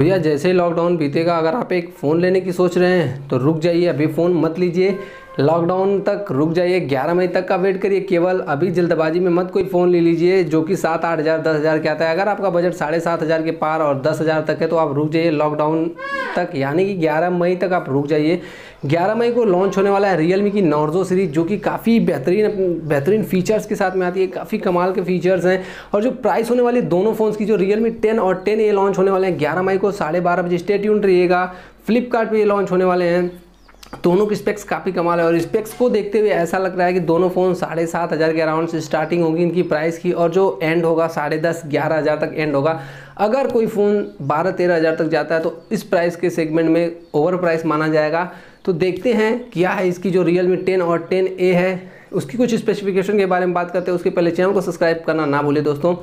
भैया, जैसे ही लॉकडाउन बीतेगा, अगर आप एक फ़ोन लेने की सोच रहे हैं तो रुक जाइए, अभी फ़ोन मत लीजिए। लॉकडाउन तक रुक जाइए 11 मई तक का वेट करिए। केवल अभी जल्दबाजी में मत कोई फ़ोन ले लीजिए, जो कि सात आठ हज़ार, दस हज़ार के आता है। अगर आपका बजट साढ़े सात हज़ार के पार और दस हज़ार तक है तो आप रुक जाइए। लॉकडाउन तक, यानी कि 11 मई तक आप रुक जाइए। 11 मई को लॉन्च होने वाला है रियल की नॉर्जो सीरीज़ जो कि काफ़ी बेहतरीन बेहतरीन फीचर्स के साथ में आती है, काफ़ी कमाल के फीचर्स हैं। और जो प्राइस होने वाली दोनों फ़ोन्स की, जो रियल मी टेन और टेन ए लॉन्च होने वाले हैं, ग्यारह मई को साढ़े बारह बजे स्टेट यून रहिएगा। फ्लिपकार्ट ये लॉन्च होने वाले हैं। दोनों की स्पेक्स काफ़ी कमाल है और स्पेक्स को देखते हुए ऐसा लग रहा है कि दोनों फ़ोन साढ़े सात हज़ार के अराउंड से स्टार्टिंग होगी इनकी प्राइस की और जो एंड होगा, साढ़े दस, ग्यारह हज़ार तक एंड होगा। अगर कोई फ़ोन बारह तेरह हज़ार तक जाता है तो इस प्राइस के सेगमेंट में ओवर प्राइस माना जाएगा। तो देखते हैं क्या है इसकी जो रियल मी टेन और टेन ए है। उसकी कुछ स्पेसिफिकेशन के बारे में बात करते हैं। उसके पहले चैनल को सब्सक्राइब करना ना भूले दोस्तों।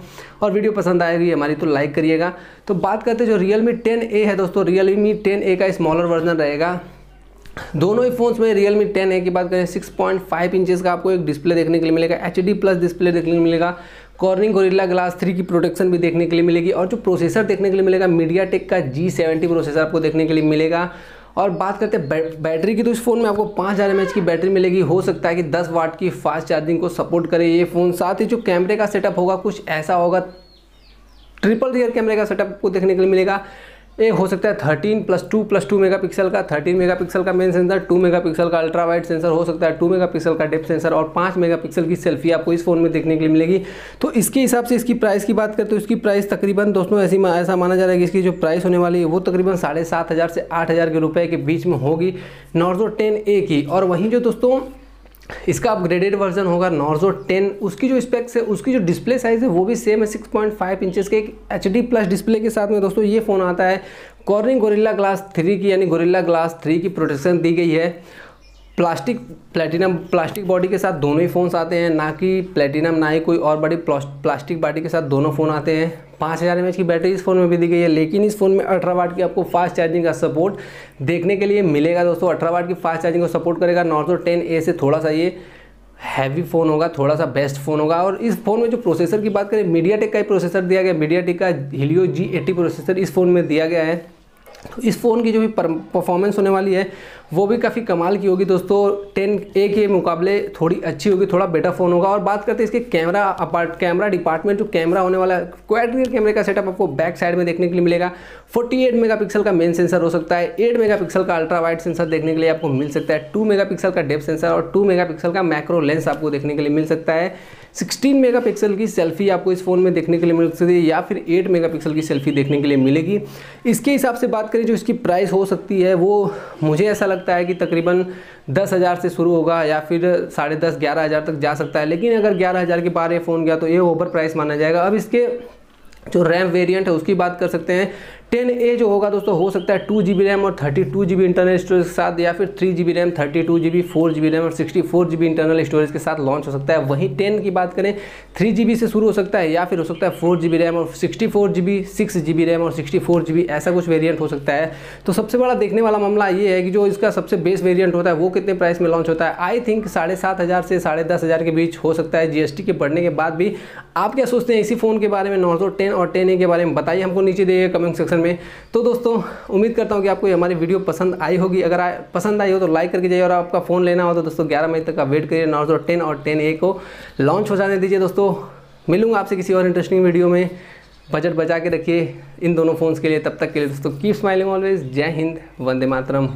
और वीडियो पसंद आएगी हमारी तो लाइक करिएगा। तो बात करते हैं जो रियल मी टेन ए है दोस्तों। रियल मी टेन ए का स्मॉलर वर्जन रहेगा। दोनों ही फोन्स में रियल मी टेन ए की बात करें 6.5 इंचेस का आपको एक डिस्प्ले देखने के लिए मिलेगा एचडी प्लस डिस्प्ले देखने को मिलेगा कॉर्निंग गोरिल्ला ग्लास थ्री की प्रोटेक्शन भी देखने के लिए मिलेगी और जो प्रोसेसर देखने के लिए मिलेगा मीडिया टेक का जी सेवेंटी प्रोसेसर आपको देखने के लिए मिलेगा। और बात करते हैं बै, बैटरी की तो इस फ़ोन में आपको पाँच हज़ार एम की बैटरी मिलेगी हो सकता है कि दस वाट की फास्ट चार्जिंग को सपोर्ट करे ये फ़ोन साथ ही जो कैमरे का सेटअप होगा कुछ ऐसा होगा ट्रिपल रियर कैमरे का सेटअप आपको देखने के लिए मिलेगा। एक हो सकता है thirteen plus two plus two mega pixel का थर्टीन मेगा पिक्सल का main sensor two mega pixel का अल्ट्रा वाइड सेंसर हो सकता है टू मेगा पिक्सल का डेप सेंसर और पाँच मेगा पिक्सल की सेल्फी आपको इस फ़ोन में देखने के लिए मिलेगी। तो इसके हिसाब से इसकी प्राइस की बात करें तो इसकी प्राइस तकरीबन दोस्तों ऐसी ऐसा माना जा रहा है कि इसकी जो प्राइस होने वाली है, वो तकरीबन साढ़े सात हज़ार से आठ हज़ार के रुपये के बीच में होगी, नॉर्जो टेन ए की। और वहीं जो दोस्तों इसका अपग्रेडेड वर्जन होगा नॉर्जो 10 उसकी जो स्पेक्स है, उसकी जो डिस्प्ले साइज़ है, वो भी सेम है 6.5 पॉइंट इंचज़ के। एक एच प्लस डिस्प्ले के साथ में दोस्तों ये फ़ोन आता है। कॉर्निंग गोरिल्ला ग्लास थ्री की, यानी गोरिल्ला ग्लास थ्री की प्रोटेक्शन दी गई है। प्लास्टिक, प्लेटिनम, प्लास्टिक बॉडी के साथ दोनों ही फ़ोन्स आते हैं, ना कि प्लेटिनम, ना ही कोई और बड़ी प्लास्टिक बॉडी के साथ दोनों फ़ोन आते हैं। पाँच हज़ार एम की बैटरी इस फ़ोन में भी दी गई है, लेकिन इस फ़ोन में अठारह वाट की आपको फास्ट चार्जिंग का सपोर्ट देखने के लिए मिलेगा दोस्तों। अठारह वाट की फास्ट चार्जिंग को सपोर्ट करेगा नॉर्जो टेन ए से थोड़ा सा ये हैवी फ़ोन होगा, थोड़ा सा बेस्ट फ़ोन होगा। और इस फ़ोन में जो प्रोसेसर की बात करें मीडिया टेक का ही प्रोसेसर दिया गया मीडिया टेक का हिलियो जी प्रोसेसर इस फ़ोन में दिया गया है। तो इस फ़ोन की जो भी परफॉर्मेंस होने वाली है वो भी काफ़ी कमाल की होगी दोस्तों। टेन ए के मुकाबले थोड़ी अच्छी होगी, थोड़ा बेटर फ़ोन होगा। और बात करते हैं इसके कैमरा अपार्ट कैमरा डिपार्टमेंट जो कैमरा होने वाला है क्वाड कैमरे का सेटअप आपको बैक साइड में देखने के लिए मिलेगा। 48 मेगापिक्सल का मेन सेंसर हो सकता है 8 मेगापिक्सल का अल्ट्रा वाइड सेंसर देखने के लिए आपको मिल सकता है 2 मेगापिक्सल का डेप सेंसर और 2 मेगापिक्सल का मैक्रो लेंस आपको देखने के लिए मिल सकता है। 16 मेगापिक्सल की सेल्फी आपको इस फ़ोन में देखने के लिए मिल सकती है, या फिर 8 मेगापिक्सल की सेल्फी देखने के लिए मिलेगी। इसके हिसाब से बात करें जो इसकी प्राइस हो सकती है, वो मुझे ऐसा लगता है कि तकरीबन दस हज़ार से शुरू होगा या फिर साढ़े दस, ग्यारह हज़ार तक जा सकता है। लेकिन अगर ग्यारह हज़ार के पार ये फ़ोन गया तो ये ओवर प्राइस माना जाएगा। अब इसके जो रैम वेरिएंट है, उसकी बात कर सकते हैं। टेन ए जो होगा दोस्तों, हो सकता है टू जी बी रैम और thirty two G B internal storage के साथ या फिर three G B RAM, thirty two G B four G B RAM और sixty four G B internal storage के साथ लॉन्च हो सकता है। वहीं टेन की बात करें, थ्री जी बी से शुरू हो सकता है या फिर हो सकता है फोर जी बी रैम और sixty four G B six G B RAM और सिक्सटी फोर जी बी ऐसा कुछ वेरियंट हो सकता है। तो सबसे बड़ा देखने वाला मामला ये है कि जो इसका सबसे बेस्ट वेरियंट होता है, वो कितने प्राइस में लॉन्च होता है? आई थिंक साढ़े सात हज़ार से साढ़े दस हज़ार के बीच हो सकता है जीएसटी के बढ़ने के बाद भी। आप क्या सोचते हैं इसी फ़ोन के बारे में? नॉर्जो टेन और टेन ए के बारे में बताइए, हमको नीचे दिए कमेंट सेक्शन में। तो दोस्तों उम्मीद करता हूँ कि आपको हमारी वीडियो पसंद आई होगी। अगर आ, पसंद आई हो तो लाइक करके जाइए और आपका फ़ोन लेना हो तो दोस्तों ग्यारह मई तक का वेट करिए। नॉर्जो टेन और टेन ए को लॉन्च हो जाने दीजिए दोस्तों। मिलूँगा आपसे किसी और इंटरेस्टिंग वीडियो में। बजट बचा के रखिए इन दोनों फ़ोन्स के लिए। तब तक के लिए दोस्तों कीप स्माइलिंग ऑलवेज जय हिंद वंदे मातरम।